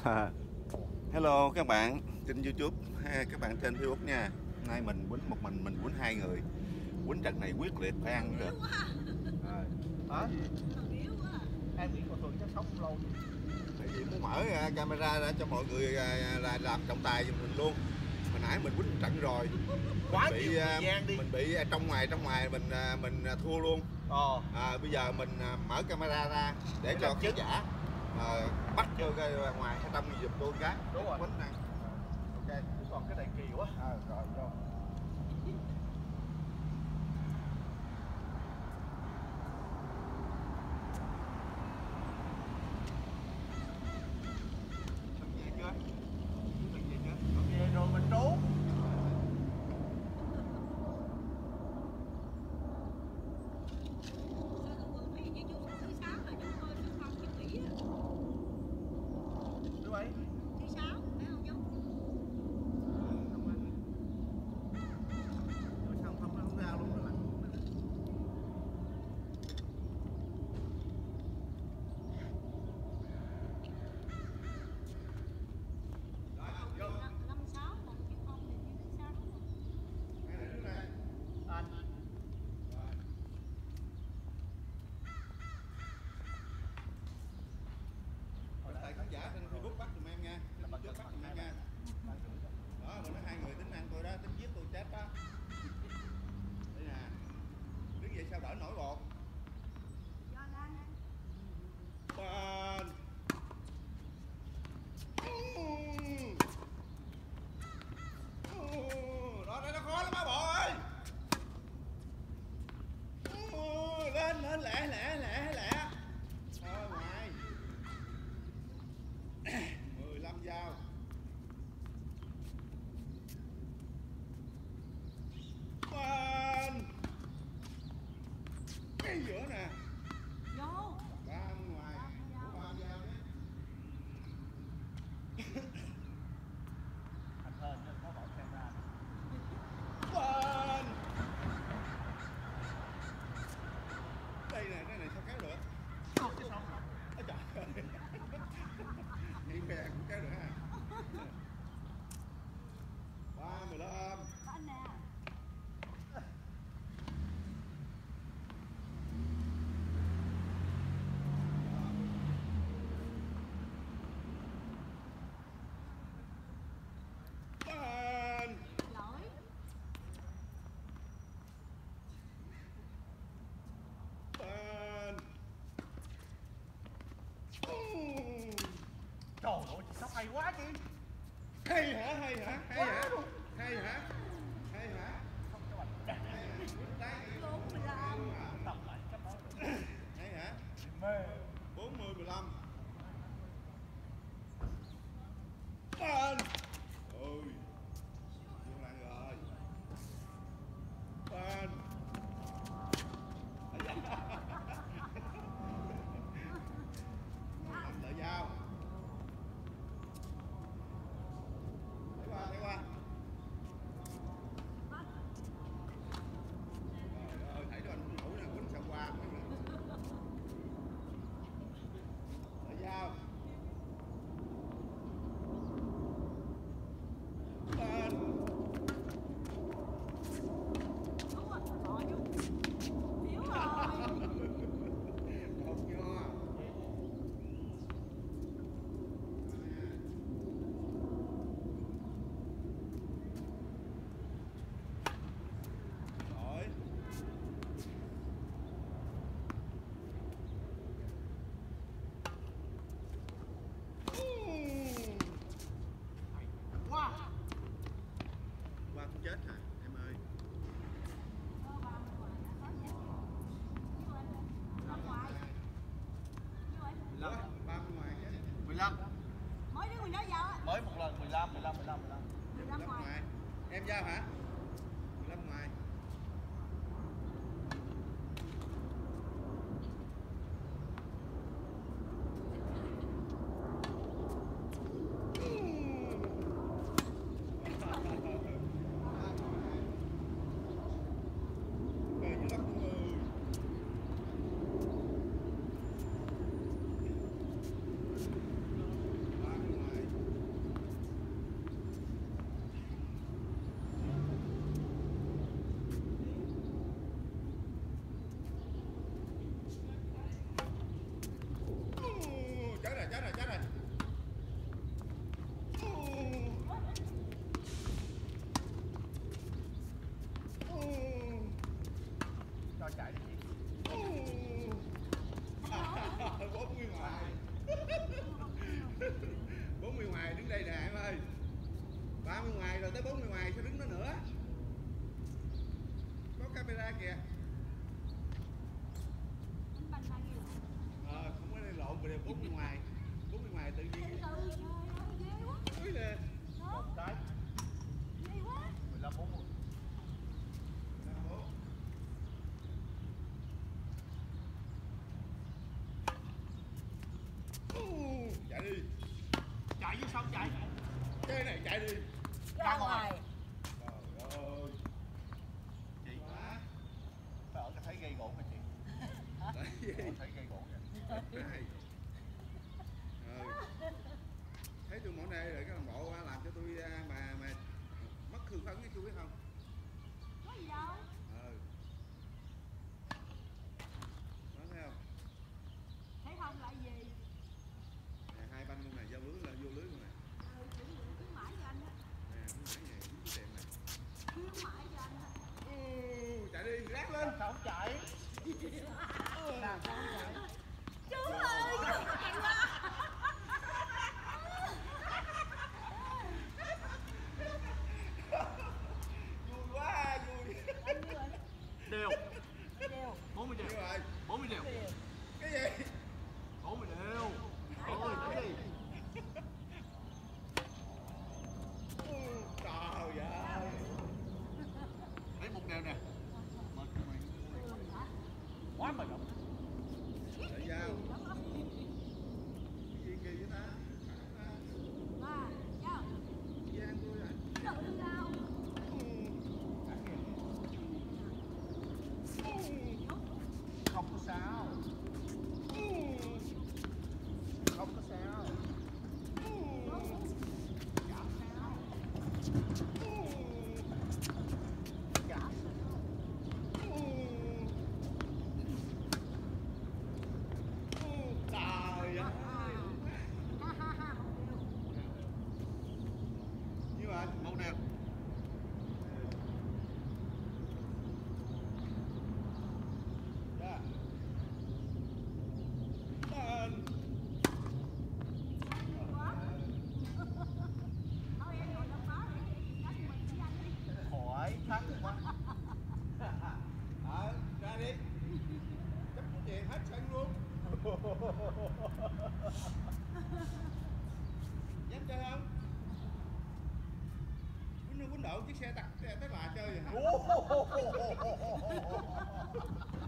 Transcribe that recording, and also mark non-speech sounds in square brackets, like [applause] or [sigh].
[laughs] Hello các bạn trên YouTube các bạn trên Facebook nha. Hôm nay mình quýnh một mình mình quýnh hai người. Quýnh trận này quyết liệt phải ăn được. Hả? Em nghĩ còn chắc sống lâu tại vì muốn mở à, camera ra cho mọi người à, là làm trọng tài giùm mình luôn. Hồi nãy mình quýnh trận rồi. [laughs] Quá bị nhiều à, thời gian đi. mình bị à, trong ngoài trong ngoài mình à, mình à, thua luôn. Ờ. À, bây giờ mình à, mở camera ra để Để cho khán giả à, bắt vô cái ngoài ở trong giùm tôi cái Đúng rồi. quýnh nè. Ok, còn cái này kỳ quá. À, rồi rồi hay quá chị. Hay hả hay hả hay hả. Hay hả hay hả Không cho bạn Tập lại cách đó được hay hả Mê bốn mươi mười lăm bên ôi vô lại rồi bên làm lợi dao thấy qua thấy qua Trời ơi, thấy đó anh thủ nè quýnh sao qua mấy nè lợi dao bên một nho rồi Wow qua cũng chết hả em ơi Ủa, ba bên ngoài chứ 15 mới đứa mình đó giờ á. Mới một lần 15, 15, 15, 15 mười Mười lăm. Ngoài em giao hả 15 ngoài Về dữ lắm cô ơi. Ba bên ngoài. 30 ngoài rồi tới 40 ngoài sao đứng đó nữa có camera kìa Bánh banh bao nhiêu? ờ không có về 40 ngoài 40 ngoài tự nhiên. Từ, trời ơi, ghê quá. Úi nè Đó, một cái. Ghê quá. 15 40 Ú, chạy đi. Chạy vô sông chạy. Cái này chạy đi. Ra ngoài. trời ơi. Chị. Quá phải ở cái thấy gây gỗ hả chị? [laughs] Thấy gây gỗ vậy [laughs] Này. Ừ. thấy tôi mẫu này rồi cái làm bộ á, làm cho tôi à, mà mà mất hương phấn với biết không Có gì đâu. ừ nói thấy không Thấy không lại gì? nè, hai banh con này giao lưới là vô lưới luôn này Ừ, chuyển nhượng khuyến mãi cho anh á. nè cái mãi này cũng có tiền này Khuyến mãi cho anh á. Ừ, chạy đi rác lên sao không chạy Chú ơi, chạy quá. vui quá vui Anh như vậy đều Đều. 40 như đều vậy 40 đều cái gì? 40 đều ôi cái gì trời ơi. Lấy một đều nè. Quá mà rộng 不起，对，再把它一下。哦吼吼吼吼吼吼吼吼吼吼